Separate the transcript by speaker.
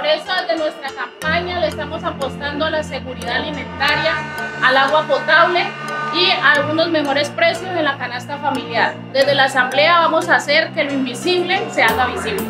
Speaker 1: Por eso desde nuestra campaña le estamos apostando a la seguridad alimentaria, al agua potable y a algunos mejores precios en la canasta familiar. Desde la Asamblea vamos a hacer que lo invisible se haga visible.